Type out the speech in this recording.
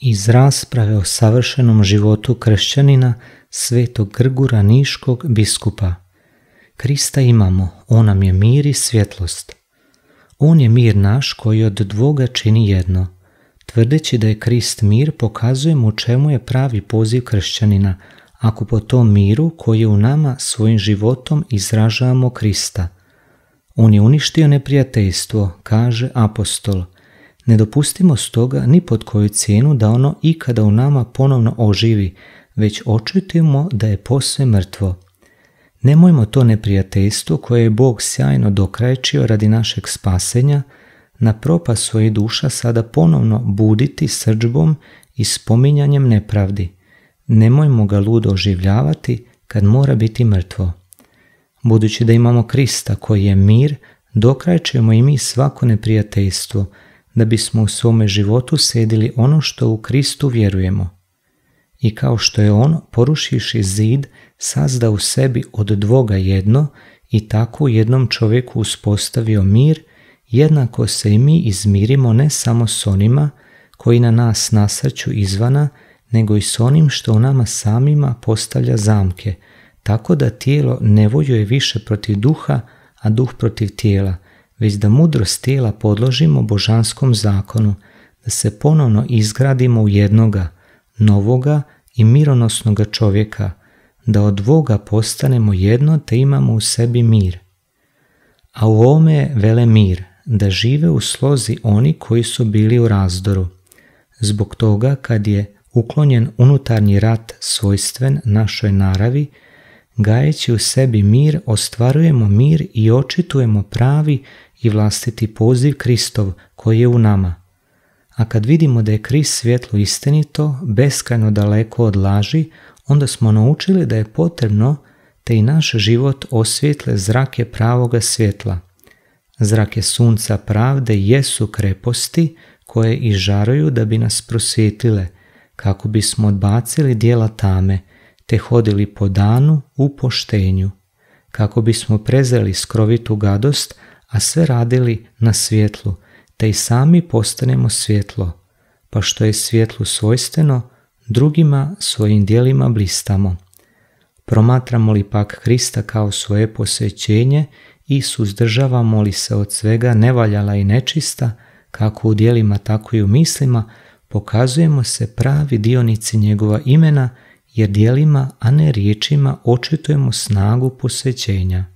Iz rasprave o savršenom životu kršćanina svetog Grgura Niškog biskupa. Krista imamo, on nam je mir i svjetlost. On je mir naš koji od dvoga čini jedno. Tvrdeći da je Krist mir, pokazujemo u čemu je pravi poziv kršćanina, ako po tom miru koji je u nama svojim životom izražavamo Krista. On je uništio neprijateljstvo, kaže apostol. Ne dopustimo stoga ni pod koju cijenu da ono ikada u nama ponovno oživi, već očitujemo da je posve mrtvo. Nemojmo to neprijateljstvo koje je Bog sjajno dokrajčio radi našeg spasenja, na propast svojih duša sada ponovno buditi srđbom i spominjanjem nepravdi. Nemojmo ga ludo oživljavati kad mora biti mrtvo. Budući da imamo Krista koji je mir, dokrajčujemo i mi svako neprijateljstvo, da bismo u svome životu sedili ono što u Kristu vjerujemo. I kao što je On, porušiši zid, sazda u sebi od dvoga jedno i tako u jednom čovjeku uspostavio mir, jednako se i mi izmirimo ne samo s onima koji na nas nasrću izvana, nego i s onim što u nama samima postavlja zamke, tako da tijelo ne vojuje više protiv duha, a duh protiv tijela, već da mudrost tijela podložimo božanskom zakonu, da se ponovno izgradimo u jednoga, novoga i mironosnoga čovjeka, da od dvoga postanemo jedno te imamo u sebi mir. A u ovome je vele mir, da žive u slozi oni koji su bili u razdoru. Zbog toga kad je uklonjen unutarnji rat svojstven našoj naravi, gajeći u sebi mir, ostvarujemo mir i očitujemo pravi i vlastiti poziv Kristov koji je u nama. A kad vidimo da je Krist svjetlo istinito, beskrajno daleko od laži, onda smo naučili da je potrebno te i naš život osvjetle zrake pravoga svjetla. Zrake sunca pravde jesu kreposti koje i žaruju da bi nas prosvjetile, kako bismo odbacili dijela tame, te hodili po danu u poštenju, kako bismo prezreli skrovitu gadost, a sve radili na svjetlu, te i sami postanemo svjetlo, pa što je svjetlu svojstveno, drugima svojim dijelima blistamo. Promatramo li pak Krista kao svoje posvećenje i suzdržavamo li se od svega nevaljala i nečista, kako u dijelima tako i u mislima, pokazujemo se pravi dionici njegova imena, jer dijelima, a ne riječima, očitujemo snagu posvećenja.